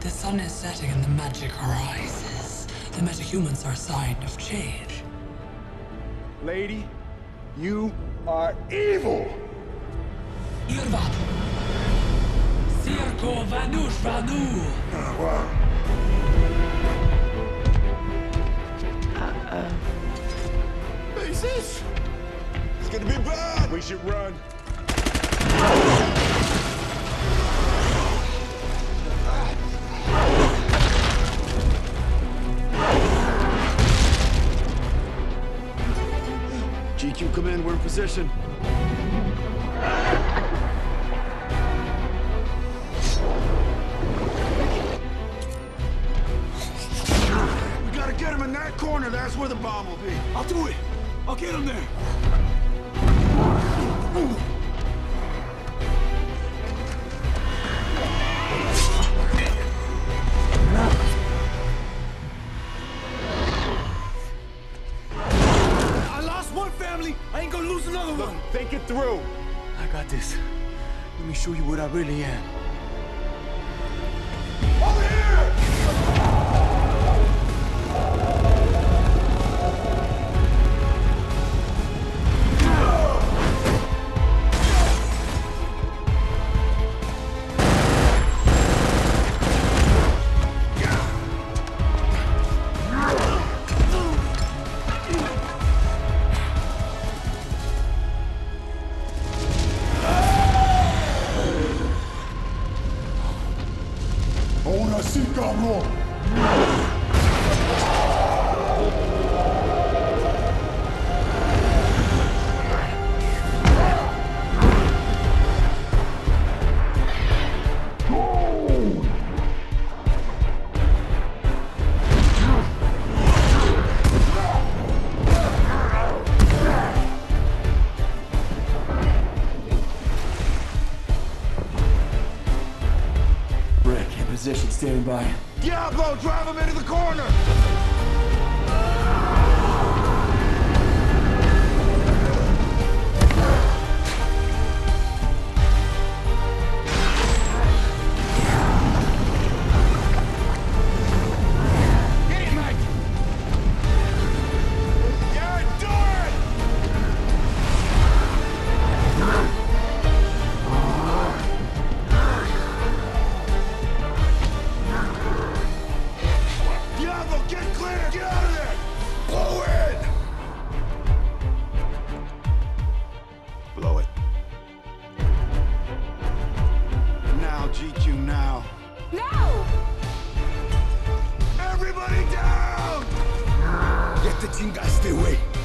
The sun is setting and the magic rises. The metahumans are a sign of change. Lady, you are evil! Irvat! Circo Vanush Vanu! Uh, uh. Basis! It's gonna be bad! We should run. GQ, come in. We're in position. We gotta get him in that corner. That's where the bomb will be. I'll do it. I'll get him there. I ain't gonna lose another Look, one. think it through. I got this. Let me show you what I really am. Double! Position, standing by. Diablo, drive him into the corner! GQ, now. No! Everybody down! Get the chingaste away.